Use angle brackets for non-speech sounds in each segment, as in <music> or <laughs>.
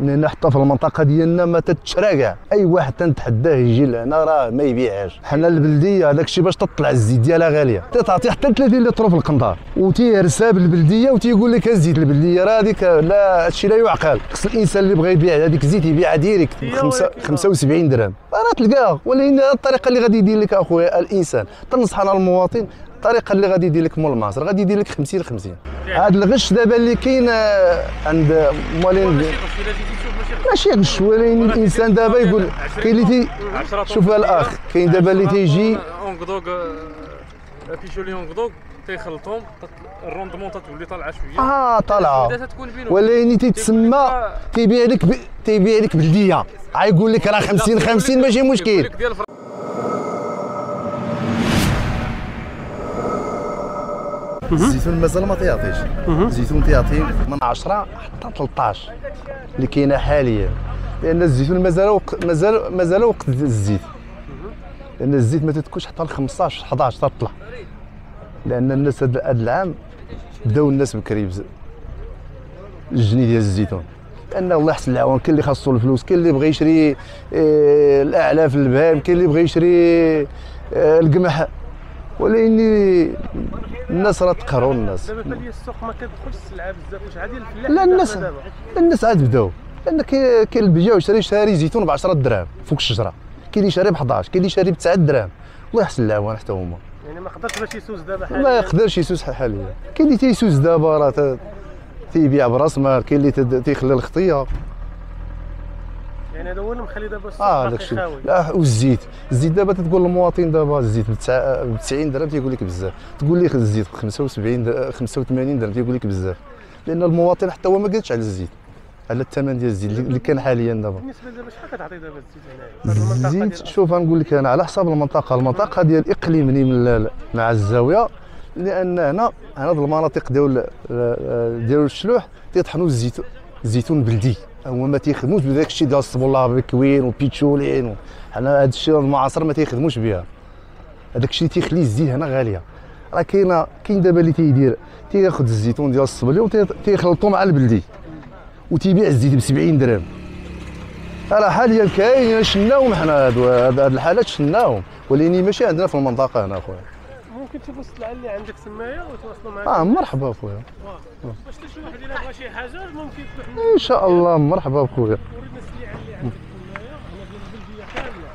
لأن حتى في المنطقة ديالنا ما تتشرى كاع أي واحد تنتحداه يجي لهنا راه ما يبيعهاش. حنا البلدية هذاك الشيء باش تطلع الزيت ديالها غالية. تتعطي حتى 30 لتر في القنطار. وتيهرسها بالبلديه وتيقول لك الزيت البلدية. راه هذيك لا هادشي لا يعقل. خص الإنسان اللي بغى يبيع هذيك الزيت يبيعها ديريكت. ب 75 درهم. راه تلقاه. ولكن الطريقة اللي غادي يدير لك أخويا الإنسان. تنصح أنا المواطن الطريقة اللي غادي يدير لك مول المعصر غادي يدير لك 50 50 هذا الغش دابا اللي كاين آه، عند موالين ماشي غش ولكن الإنسان دابا يقول كاين اللي تي شوف الأخ كاين دابا اللي تيجي Languedoc Picholine Languedoc تيخلطهم تت- ال rendement تتولي طالعة شوية. آه طالعة. ولكن تيتسمى تيبيع لك. تيبيع لك بلدية. غايقول لك راه 50 50 ماشي مشكل. الزيتون مازال ما تيعطيش. الزيتون تيعطي من 10 حتى 13 اللي كاينة حاليا. لأن الزيتون مازال وق... مازال مازال وقت الزيت. لأن الزيت ما تتكونش حتى ل 15 11 تطلع. لأن الناس هذا العام بداو الناس بكري الجني ديال الزيتون. لأن الله يحسن العوان كاين اللي خاصو الفلوس كاين اللي بغى يشري آه، الأعلاف البهائم كاين اللي بغى يشري آه، القمح. ولكن الناس راه تقهروا الناس. دابا السوق ما كتدخلش السلعه بزاف واش عادي الفلاح لا الناس الناس عاد بداو. لأن كاين بيجي يشري شاري زيتون ب 10 دراهم فوق الشجرة. كاين اللي شاري ب 11 كاين اللي شاري ب 9 دراهم الله يحسن العوان حتى هما. يعني ما قدرش باش يسوس دابا ما حاليا. يقدرش يسوس حاليا. كاين اللي تيسوس دابا راه تيبيع برأس مال كاين اللي تيخلي الخطية. يعني هذا هو اللي مخلي دابا السوق آه باقي داك الشيء خاوي لا والزيت. الزيت دابا تتقول للمواطن دابا الزيت ب 90 درهم تيقول لك بزاف. تقول لي الزيت ب 75 در- 85 درهم تيقول لك بزاف. لأن المواطن حتى هو ما قالش على الزيت على الثمن ديال الزيت اللي كان حاليا دابا. بالنسبة دابا شحال كتعطي دابا الزيت هنايا؟ الزيت شوف غنقول لك أنا على حسب المنطقة. المنطقة ديال اقليمني من مع الزاوية لأن هنا هنا المناطق ديال ديال الشلوح تيطحنوا الزيتون الزيتون بلدي. هما ما تيخدموش بداك الشيء ديال الصبولة بكوين وبيتشولين حنا هاد الشيء المعاصر ما تيخدموش بها. هذاك الشيء تيخلي الزيت هنا غالية. راه كاينة كاين دابا اللي تيدير تياخذ الزيتون ديال الصبلي وتيخلطو مع البلدي وتيبيع الزيت ب 70 درهم. راه حاليا كاين شناهم حنا هاد الحالات شناهم؟ ولكن ماشي عندنا في المنطقة هنا اخويا ممكن تشوفوا السلعه اللي عندك سماية وتواصلوا معك آه مرحبا أخويا. باش شي واحد الا بغى شي حاجة ممكن تروح إن شاء الله. مرحبا أخويا. ورينا السلعه اللي عندك سماية. هنا ديال البلدية كاملة.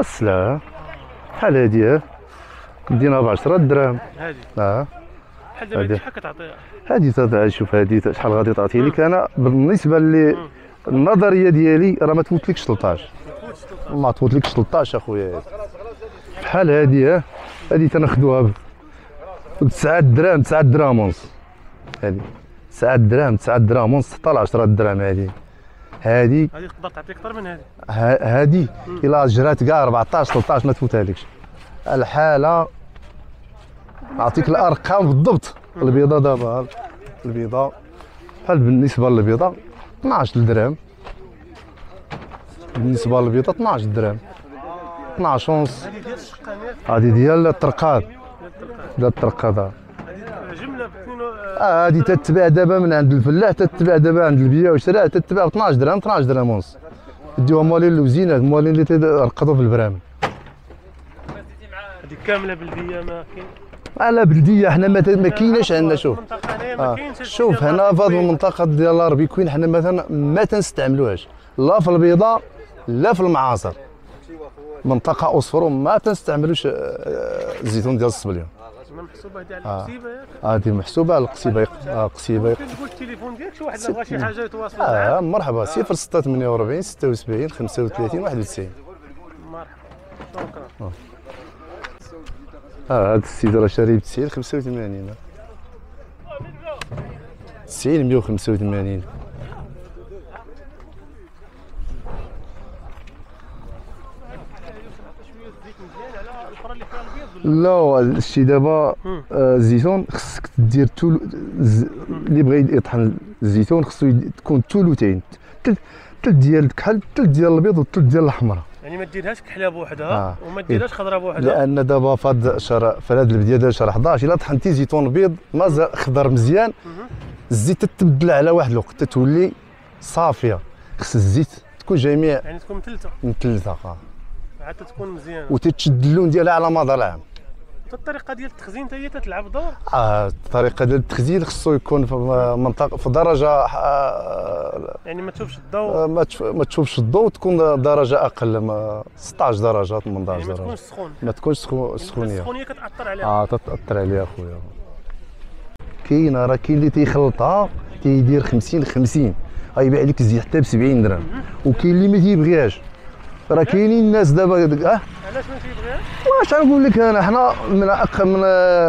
السلعه بحال هادي ها؟ دينا ب 10 دراهم هذه آه. هذه. هذه شحال كتعطيها تاع شوف تا- شحال غادي تعطي لك أنا بالنسبة لي النظرية ديالي راه ما تفوتلكش 13 ما تفوتلكش 13 أخويا. بحال هادي ها هادي تناخدوها ب 9 دراهم 9 دراهم ونص. هادي 9 دراهم 9 دراهم ونص حتى ل 10 دراهم هادي هادي هذه تقدر تعطيك أكثر من هذه. هادي إلا جرات كاع 14 13 ما تفوتها لكش الحالة نعطيك الأرقام بالضبط. البيضة دابا البيضة. بحال بالنسبة للبيضة؟ 12 درهم بالنسبة للبيضة 12 درهم 12 ونص. هذه ديال الطرقاد ديال 2 آه هذه تتباع دابا من عند الفلاح تتباع دابا عند البيع والشراء تتباع ب 12 درهم 12 درهم ونص. ديوها موالين الوزينات موالين اللي ترقدوا في البرامج. هذه كاملة بلديه ما كاين على بلدية حنا ما كايناش عندنا شوف. آه. شوف هنا في هذه. المنطقة ديال الغربي كوين حنا مثلا ما تنستعملوهاش. لا في البيضاء لا في المعاصر. منطقة أصفر ما تنستعملوش آه، آه، الزيتون ديال الصبليون محسوبه هذه على آه. القصيبة هذه محسوبه على القصيبة آه، قصيبه تقول التليفون ديالك شي واحد بغى شي حاجة يتواصل آه مرحبا. 0 6 48 76 35 91 مرحبا. شكرا. آه هذا السيد راه شاري ب 90 85 90 185 الاخرى اللي فيها البيض لا الشيء دابا. آه، الزيتون خصك دير تول اللي بغى يطحن الزيتون خصو تكون تل تل ديال الكحل تل ديال البيض وتل ديال الحمراء يعني ما ديرهاش كحلة بوحدها آه. وما ديرهاش خضرة بوحدها. لأن دابا في هاد شهر في هاد البدايه ديال شهر 11 إلا طحنتي زيتون بيض مازال خضر مزيان. الزيت تتبدل على واحد الوقت تتولي صافية. خص الزيت تكون جميع يعني تكون مثلثه مثلثه آه. عاد تكون مزيانة. وتتشد اللون ديالها على مدار العام. الطريقة ديال التخزين حتى هي تتلعب دور. آه الطريقة ديال التخزين خصو يكون في منطقة في درجة آه يعني ما تشوفش الضوء. ما تش- ما تشوفش الضوء تكون درجة أقل ما 16 درجة 18 يعني ما درجة. تكونش سخون. ما تكونش يعني سخونية. السخونيه كتأثر عليها. آه تتأثر عليها اخويا كاين راه كاين اللي تيخلطها تيدير 50 50 غيبيع لك الزيت حتى ب 70 درهم وكاين اللي ما تيبغيهاش. راه كاينين الناس دابا آه؟ علاش ما تيبغيهاش واش غنقول لك انا حنا من أق... من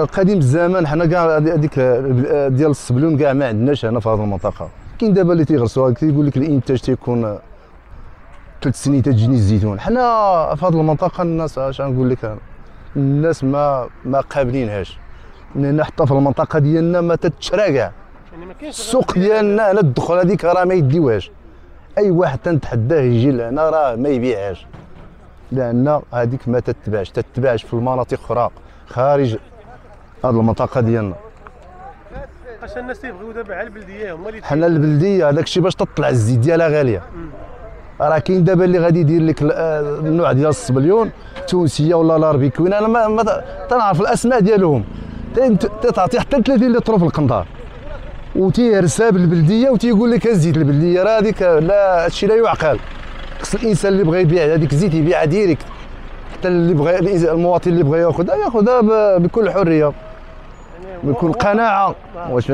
قديم الزمان حنا كاع هذيك ديال الصبلون كاع ما عندناش هنا في هذه المنطقة. كاين دابا اللي تيغرسوها تيقول لك الإنتاج تيكون ثلاث سنين تجيني الزيتون. حنا في هذه المنطقة الناس اش غنقول لك أنا؟ الناس ما ما قابلينهاش. لأن حتى في المنطقة ديالنا ما تتشرى كاع. يعني السوق ديالنا هنا الدخول هذيك راه ما يديوهاش. أي واحد تنتحداه يجي لهنا راه ما يبيعهاش. لأن هذيك ما تتباعش تتباعش في المناطق أخرى خارج هذه المنطقة ديالنا. اش الناس تيبغيو دابا على البلدية هما اللي حنا البلدية هذاك الشيء باش تطلع الزيت ديالها غالية. راه كاين دابا اللي غادي يدير لك آه، النوع ديال الصبليون تونسية ولا l'Arbequine أنا ما, تنعرف الأسماء ديالهم. تتعطي حتى 30 لتر في القنطار. وتيهرسها بالبلدية وتيقول لك الزيت البلدية راه هذيك لا هادشي لا يعقل خص الإنسان اللي بغى يبيع هذيك الزيت يبيعها direct حتى اللي بغى المواطن اللي بغى ياخذها ياخذها بكل حرية بكل قناعة. واش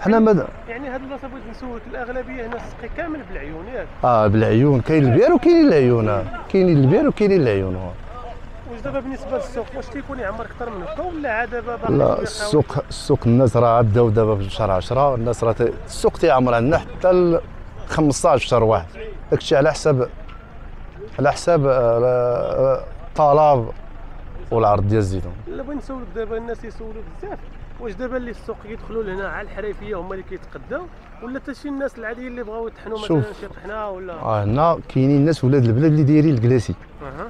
حنا ما يعني هاد البلاصة بغيت نسولك الأغلبية هنا السقي كامل بالعيون ياك آه بالعيون كاين البير وكاين العيون. كاين البير وكاين العيون. واش دابا بالنسبة للسوق واش تيكون يعمر أكثر من هكا ولا عاد دابا لا السوق السوق الناس راه بداو دابا في شهر 10 الناس راه السوق تيعمر عندنا حتى ل 15 في شهر واحد. داكشي على حساب على حساب آه، الطلب والعرض ديال الزيتون لا بغيت نسولك دابا الناس يسولوا بزاف واش دابا اللي في السوق يدخلوا لهنا على الحريفية هما اللي كيتقداو ولا حتى شي الناس العاديين اللي بغاو يطحنوا مثلا. شي طحنة ولا؟ آه هنا كاينين ناس ولاد البلاد اللي دايرين الكلاسيك أها.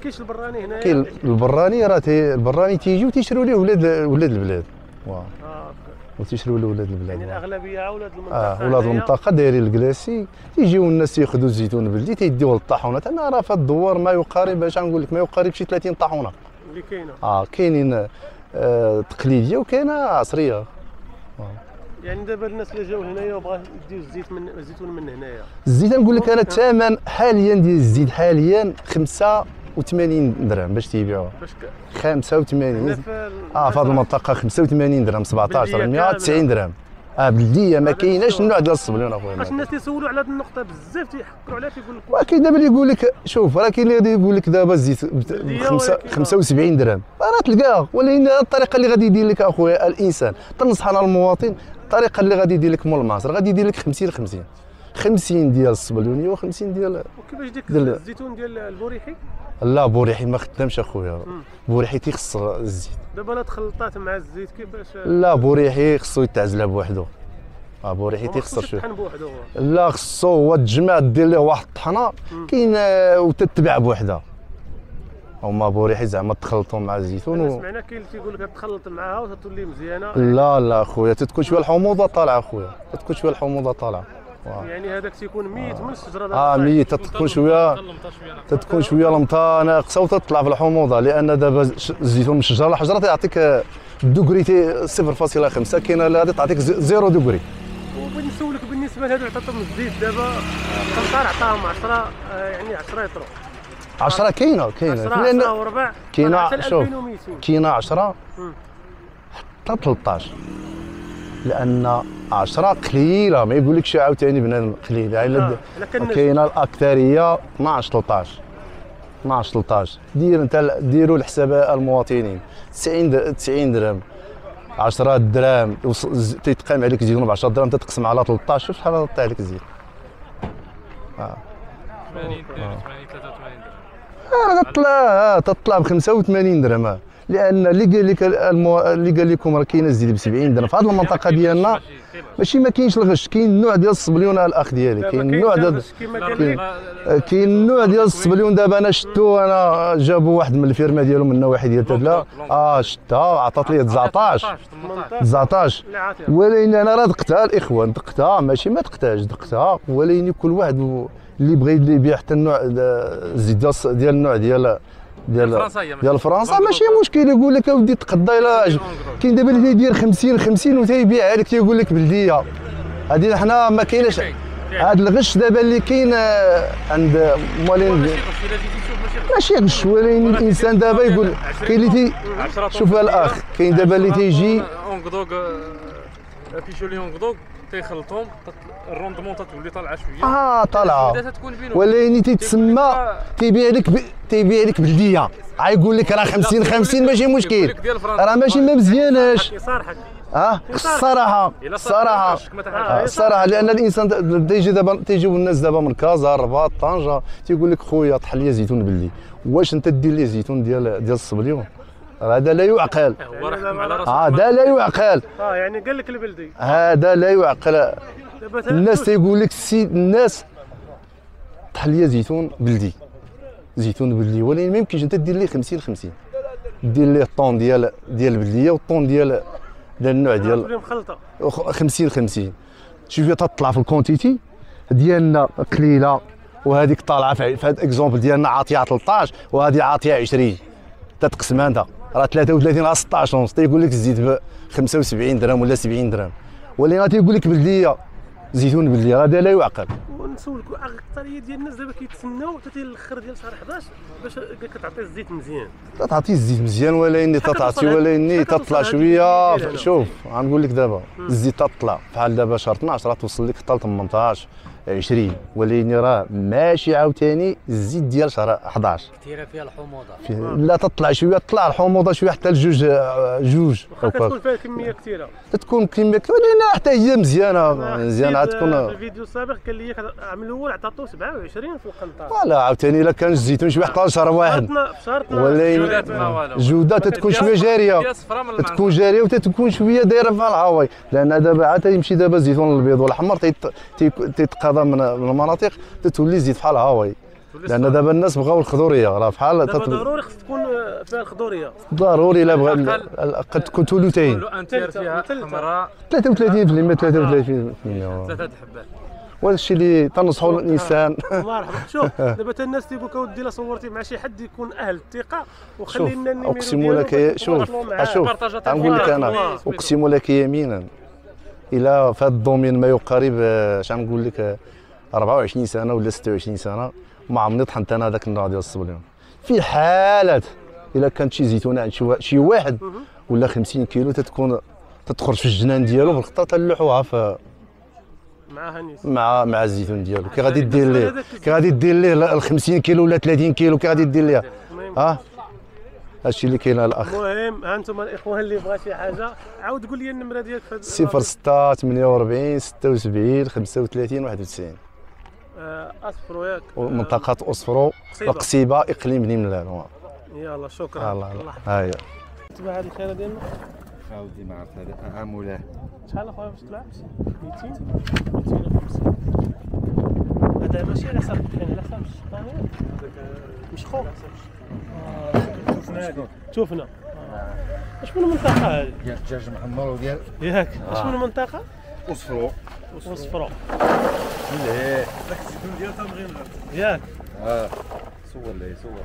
كاينش البراني هنايا؟ كاين البراني راه البراني تيجي وتيشريو ليه ولاد ولاد البلاد. واه آه وتيشريو ليه ولاد البلاد. يعني. الأغلبية أولاد المنطقة آه ولاد. المنطقة دايرين الكلاسي. تيجيو الناس تياخذوا الزيتون البلدي تيديوه للطاحونات أنا راه في الدوار ما يقارب باش نقول لك ما يقارب شي 30 طاحونة. اللي كاينة. آه كاينين آه تقليدية وكاينة عصرية. يعني دابا الناس اللي جاو هنايا وبغاو يديو الزيت من الزيتون من هنايا. الزيت نقول لك أنا الثمن حاليا ديال الزيت حاليا 85 درهم باش تيبيعوه باش ك... 85 هنا في آه في هذه المنطقة 85 درهم 17 بلدية 190 درهم. آه بلديه ما كايناش. النوع ديال الصبليون أخويا باش الناس يسولوا على هذه النقطة بزاف تيحكروا عليها تيقول لك وكاين دابا اللي يقول لك شوف راه كاين اللي غادي يقول لك دابا الزيت ب بلدية خمسة- ولكن- 75 درهم. راه تلقاه ولكن الطريقة اللي غادي يدير لك أخويا الإنسان. تنصح أنا المواطن الطريقة اللي غادي يدير لك مول المعصر غادي يدير لك 50 50 50 ديال الصبليونيه و50 ديال وكيفاش ديك دل- الزيتون ديال البوريحي؟ لا بوريحي ما خدامش اخويا. بوريحي تيخسر الزيت. دابا لا تخلطات مع الزيت كيفاش؟ لا بوريحي خصو يتعزل بوحدو. آه بوريحي تيخسر شوية. لا خصو هو تجمع دير ليه واحد الطحنة. كاين آه، وتتباع بوحدها. هما بوريحي زعما تخلطوا مع الزيتون أنا و... سمعنا كاين اللي تيقول لك تخلط معاها وتولي مزيانة. لا لا اخويا تتكون شوية الحموضة طالعة اخويا تتكون شوية الحموضة طالعة. يعني هذاك تيكون ميت من الشجرة آه. ميت تتكون شوية تتكون شوية المطا ناقصه وتطلع في الحموضة لأن دابا الزيتون من شجره لحجره تيعطيك آه، ال degré تي 0.5 كاينة غادي تعطيك zé- zéro degré. وبغيت نسولك بالنسبة لهادو عطاتهم الزيت دابا القنطار عطاهم 10 آه، يعني 10 يطرو. 10 كاينة كاينة. 10 لأن 10 وربع. حتى شوف. 2200 كاينة 10 مم. حتى 13 لأن 10 قليله ما يقولكش عاوتاني بنادم قليل يعني آه،. كاينة الأكثرية 12 13 12 13 دير أنت ديروا لحساب المواطنين. 90 د- 90 درهم 10 دراهم وص- ز- تيتقام عليك زيتون ب 10 دراهم تتقسم على 13 شوف شحال غطي عليك الزيت 80 82 83 درهم. راه تطلع تطلع ب 85 درهم. آه. لأن اللي قال لك المو... اللي قال لكم راه كاينة الزيت ب 70 درهم. في هذه المنطقة ديالنا ماشي ما كاينش الغش. كاين النوع ديال الصبليون الأخ ديالي. كاين النوع ديال كاين- لك كاين النوع ديال الصبليون. دابا أنا شفتو أنا جابوا واحد من الفيرما ديالهم من النواحي ديال تدلا آه شفتها عطات لي 19 19 لا عاطي ولكن أنا راه دقتها الاخوان دقتها. ماشي ما دقتهاش دقتها. ولكن كل واحد اللي بغى يبيع حتى النوع الزيت ديال النوع ديال ديال الفرنسية ديال فرنسا ماشي. مشكل. يقول لك اودي تقضى إلى كاين دابا اللي تيدير 50 50 وتيبيعها لك تيقول لك بلدية. هذه حنا ما كايناش. هذا الغش دابا اللي كاين آه، عند موالين ماشي غش ولكن الإنسان دابا يقول كاين اللي تي شوف الأخ كاين دابا اللي تيجي Picholine Languedoc تيخلطهم ال rendement تتولي طالعة شوية. آه طالعة. ولكن تيتسمى تيبيع لك ب... تيبيع لك بلدية. غايقول لك راه 50 50 ماشي مشكل. راه ماشي ما مزياناش. آه؟ الصراحه الصراحه الصراحه لأن الإنسان تيجي دابا تيجيو الناس دابا من كازا الرباط طنجة تيقول لك خويا طحن لي زيتون بلدي واش أنت دير لي زيتون ديال ديال الصبليون؟ هذا لا يعقل. هذا لا يعقل. آه يعني قال لك البلدي هذا لا يعقل. الناس تيقول لك السيد الناس طحن لي زيتون بلدي. زيتون بلدي. ولكن ما يمكنش أنت دير لي 50 50 دير لي ال tonne ديال ديال البلديه وال tonne ديال ديال النوع ديال مخلطه 50 50 شوفي تطلع في ال quantité ديالنا قليلة وهذيك طالعة في في هذا exemple ديالنا عاطية 13 وهذه عاطية 20 تتقسمها أنت. راه 33 راه 16 ونص. تيقول لك الزيت ب 75 درهم ولا 70 درهم. ولكن تيقول لك بلديه زيتون بلديه هذا لا يعقل. ونسولك اكثريه ديال الناس دابا كيتسناو حتى الآخر ديال شهر 11 باش كتعطي الزيت مزيان. تعطي الزيت مزيان ولكن شحال تعطي شحال كتوصل تطلع شوية؟ شوف غنقول لك دابا الزيت تطلع. بحال دابا شهر 12 راه توصل لك حتى ل 18 20 ولكن راه ماشي عاوتاني الزيت ديال شهر 11 كثيره فيها الحموضه فيه- لا تطلع شوية تطلع الحموضه شوية حتى لجوج آه، جوج. واخا كتكون فيها كمية كثيرة. تكون كيما ولكن حتى هي مزيانة مزيانة في تكون الفيديو السابق قال لي العام الأول عطاتو 27 في القنطار. ولا عاوتاني إلا كان الزيتون شوية حتى شهر واحد. في شهر 12 ولكن جودات ما والو. جوده تتكون شوية جارية. تكون جارية وتتكون شوية دايرة في الهواي. لأن دابا عاد يمشي دابا الزيتون الابيض والأحمر تيت- تيتقاضى من من المناطق تتولي الزيت بحال الهواي لأن دابا الناس بغاو الخضورية راه بحال دابا تت- ضروري خص تكون آه، فيها الخضورية. ضروري الا الأقل. قد تكون ثلثين. حمراء. 33% 33% ثلاثة حبات وهذا الشيء اللي تنصحوا الإنسان. مرحبا <laughs> شوف دابا تا الناس تيقول لك اودي لا صورتي مع شي حد يكون أهل الثقة وخلي شوف لنا ال numéro أقسم لك شوف. شوف غنقول لك أنا. أقسم لك يمينا. إلى في هذا ال domaine ما يقارب آه، اش غنقول لك آه، 24 سنة ولا 26 سنة ما عمرني طحنت أنا هذاك النوع ديال الصبليون في حالات إلا كانت شي زيتونة عند شي وا- شي واحد ولا 50 كيلو تتكون تتخرج في الجنان ديالو بالخطه تلوحوها في نيس مع مع الزيتون ديالو. كي غادي دير ليه كي غادي دير ليه ال 50 كيلو ولا 30 كيلو كي غادي دير ليه؟ المهم. آه هادشي اللي كاين الأخ. المهم ها أنتم الاخوان اللي بغى شي حاجة عاود قول لي النمرة ديالك في هاد- 06 48 76 35 91 آه، أصفروا ياك. منطقة أسفرو قصيبة. قصيبة إقليم بني ملال يلا شكرا. الله الله هاي. تبع هذه الخيرة ديالنا؟ عاودي ما عرفت هذا عام ولا شحال أخويا باش تباع 200 250 هذا ماشي على حساب الطحين على حساب الشطانية مش خو شوفنا. اش من منطقه هذه؟ ديال الدجاج محمر وديال ياك. اش من منطقه أصفرو. وصفرو ليه ياك. آه. صور لي صور لي.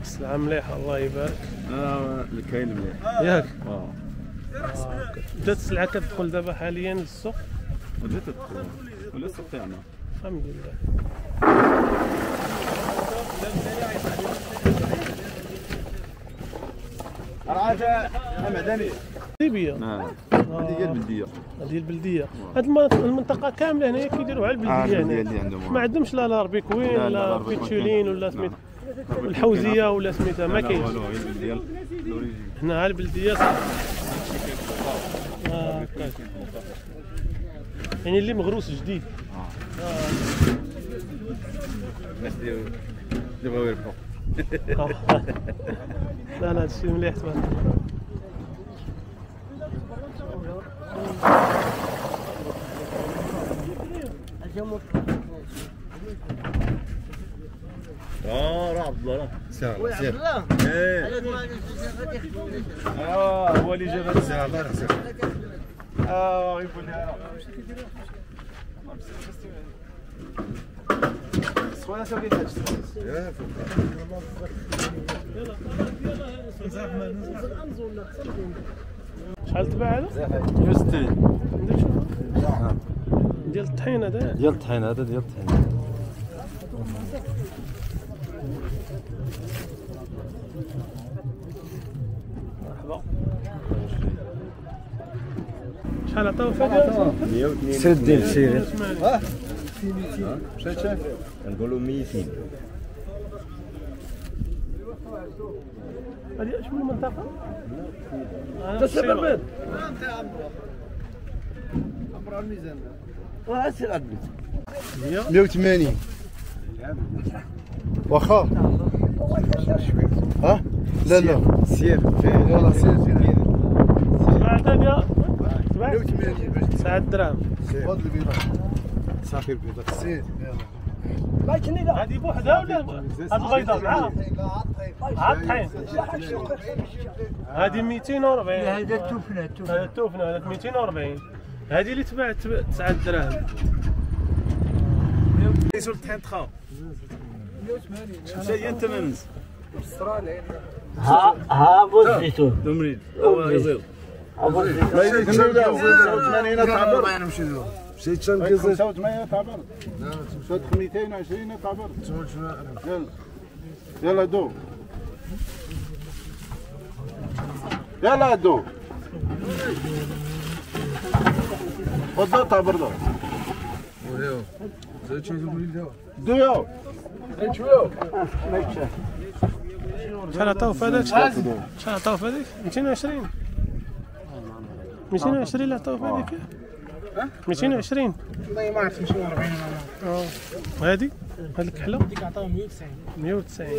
السلعه مليحه الله يبارك. أنا الكاين مليح. ياك؟ آه. بدات السلعة كتدخل دابا حاليا للسوق؟ بدات تدخل. ولا السوق تاعنا الحمد لله. راه معدنيه ليبيا نعم. آه. هذه هي البلديه هذه البلديه هذه المنطقة كاملة هنا كيديروها على البلدية البلدية هنا ما عندهمش لا لا ربيكوين لا، لا، ولا. بيتشولين ولا نعم. سميت الحوزية ولا سميتها ما لا، كاينش. هي هنا ها البلدية. صح آه،. يعني اللي مغروس جديد. الناس اللي اللي بغاو يربحوا. آه. لا لا هادشي مليح تبارك الله. آه راه عبد الله راه. سير سير إيه. آه هو اللي جاب سير الله يرحم آه يقول لي خويا سوي هاد شحال تباع هذا؟ 160 ندير شوف ديال الطحين هذا؟ ديال الطحين هذا ديال الطحين. مرحبا. شحال عطاو في هذا؟ 102 سير سير شاف نقولوا 200 هذه شنو المنطقة؟ أنا في السيرة. هي 180 واخا ها لا لا سير يلا سير سير تبعت هذه تبعت 9 دراهم خذ البيضة صافي البيضة سير هذه بوحدها. ولا هذه البيضاء معاها؟ عاد الطحين هذه 240 هذا التوفنة هذا التوفنة هذا 240 هذه اللي تباعت 9 دراهم. ليسوا الطحين تخاو شي أنت منز ها ها بو الزيتون دمريد هو يزيد. أبو الزيتون ما يزيد. 85 تعبر مشيت شنقز 85 تعبر صدق 220 تعبر يلا يلا دو يلا دو خذ تعبر دو دو يو شحال عطاو في هذاك شحال عطاو في هذيك 220 220 اللي عطاو في هذيك 220 والله ما عرفت شنو 40 آه وهذه هذه الكحله ديك عطاهم 190 190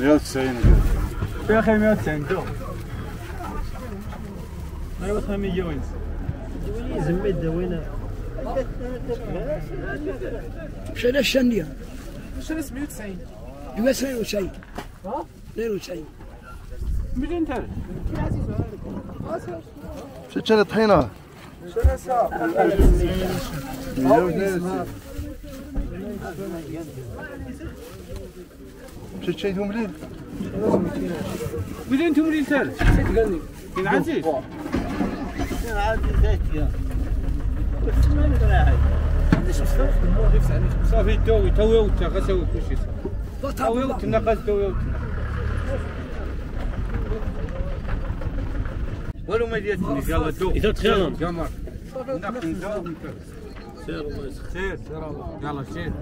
190 يا أخي 190 دو ايوا 100 وين زميد وين شنو الشنية؟ شنو 190 يبقى 92 92 مليون تاع مشيت شري طحينة مشيت شريتهم ليه مليون؟ أنتم مليون تاع نسيت قال لي كاين عزيز صافي توي توي وتا غسوي كلشي توي وتا نقص توي وتا ولو ما ديتني يلا دو اذا تخيرهم قمر سير سير يلا سير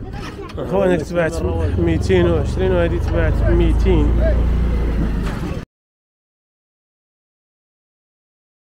اخوانك تبعت 220 وهذه تبعت 200